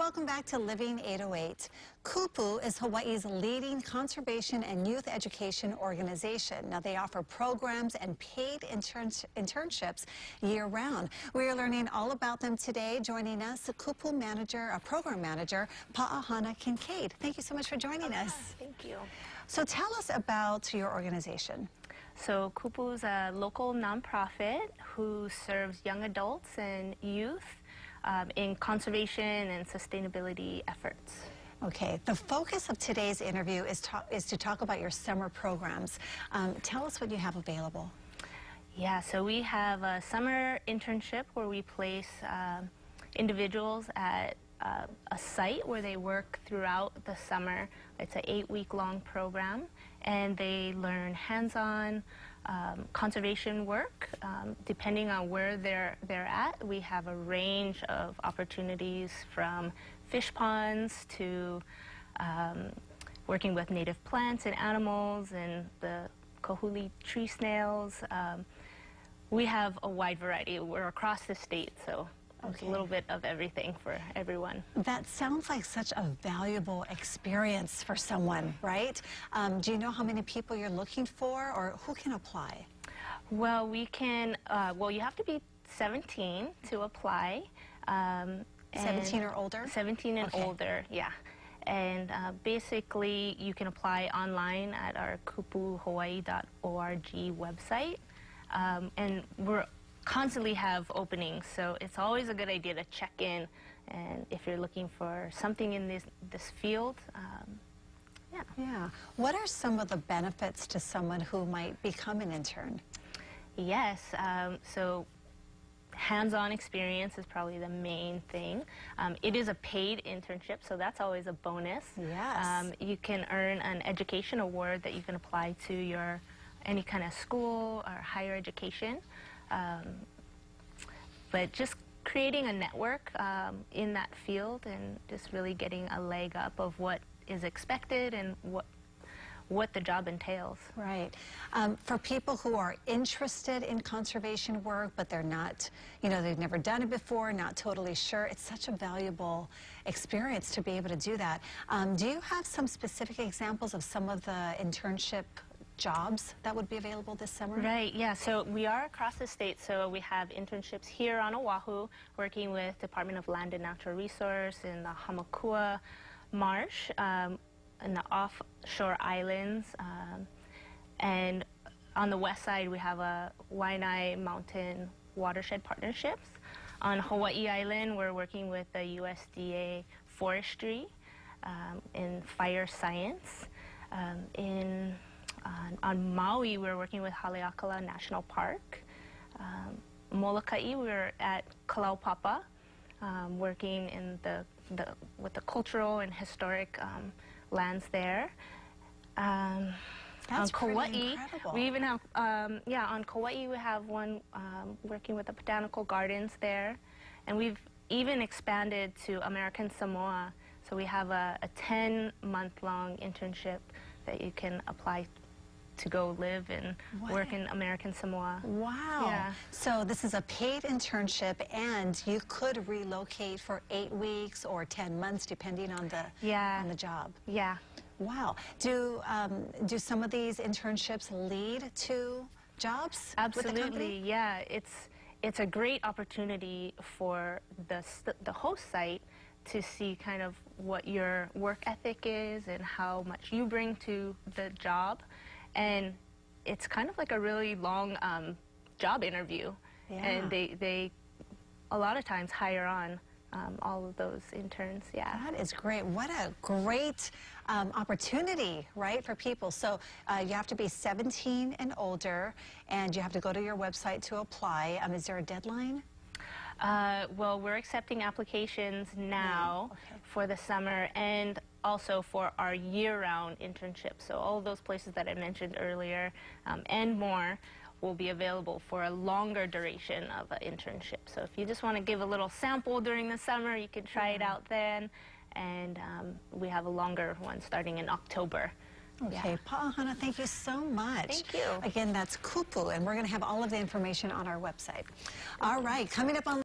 Welcome back to Living 808. Kupu is Hawaii's leading conservation and youth education organization. Now, they offer programs and paid interns internships year-round. We are learning all about them today. Joining us, Kupu manager, a program manager, Pa'ahana Kincaid. Thank you so much for joining us. Thank you. So tell us about your organization. So Kupu is a local nonprofit who serves young adults and youth um, in conservation and sustainability efforts. Okay, the focus of today's interview is, is to talk about your summer programs. Um, tell us what you have available. Yeah, so we have a summer internship where we place um, individuals at uh, a site where they work throughout the summer. It's an eight-week-long program, and they learn hands-on um, conservation work. Um, depending on where they're, they're at, we have a range of opportunities from fish ponds to um, working with native plants and animals and the kāhuli tree snails. Um, we have a wide variety. We're across the state, so Okay. a little bit of everything for everyone. That sounds like such a valuable experience for someone, right? Um, do you know how many people you're looking for or who can apply? Well, we can, uh, well, you have to be 17 to apply. Um, 17 or older? 17 and okay. older, yeah. And uh, basically, you can apply online at our kupuhawaii.org website. Um, and we're constantly have openings, so it's always a good idea to check in. And if you're looking for something in this this field, um, yeah. Yeah. What are some of the benefits to someone who might become an intern? Yes. Um, so hands-on experience is probably the main thing. Um, it is a paid internship, so that's always a bonus. Yes. Um, you can earn an education award that you can apply to your any kind of school or higher education. Um, but just creating a network um, in that field and just really getting a leg up of what is expected and what what the job entails. Right. Um, for people who are interested in conservation work, but they're not, you know, they've never done it before, not totally sure, it's such a valuable experience to be able to do that. Um, do you have some specific examples of some of the internship jobs that would be available this summer? Right, yeah. So we are across the state, so we have internships here on Oahu, working with Department of Land and Natural Resource in the Hamakua Marsh, um, in the offshore islands. Um, and on the west side, we have a Waianae Mountain Watershed Partnerships. On Hawaii Island, we're working with the USDA Forestry um, in fire science. Um, in on, Maui, we were working with Haleakala National Park. Um, Molokai, we were at Kalaupapa, um, working in the, the, with the cultural and historic um, lands there. Um, That's on Kauai, we even have, um, yeah, on Kauai we have one um, working with the botanical gardens there. And we've even expanded to American Samoa. So we have a 10-month-long internship that you can apply to go live and what? work in American Samoa. Wow. Yeah. So this is a paid internship and you could relocate for eight weeks or 10 months depending on the, yeah. on the job. Yeah. Wow. Do, um, do some of these internships lead to jobs Absolutely, yeah. It's, it's a great opportunity for the, the host site to see kind of what your work ethic is and how much you bring to the job and it's kind of like a really long um, job interview. Yeah. And they, they, a lot of times, hire on um, all of those interns. Yeah. That is great. What a great um, opportunity, right, for people. So uh, you have to be 17 and older, and you have to go to your website to apply. Um, is there a deadline? Uh, well, we're accepting applications now okay. for the summer and also for our year-round internship. So all those places that I mentioned earlier um, and more will be available for a longer duration of an internship. So if you just want to give a little sample during the summer, you can try it out then. And um, we have a longer one starting in October. Okay, yeah. Pa'ahana, thank you so much. Thank you. Again, that's Kupu, and we're going to have all of the information on our website. All right, coming up on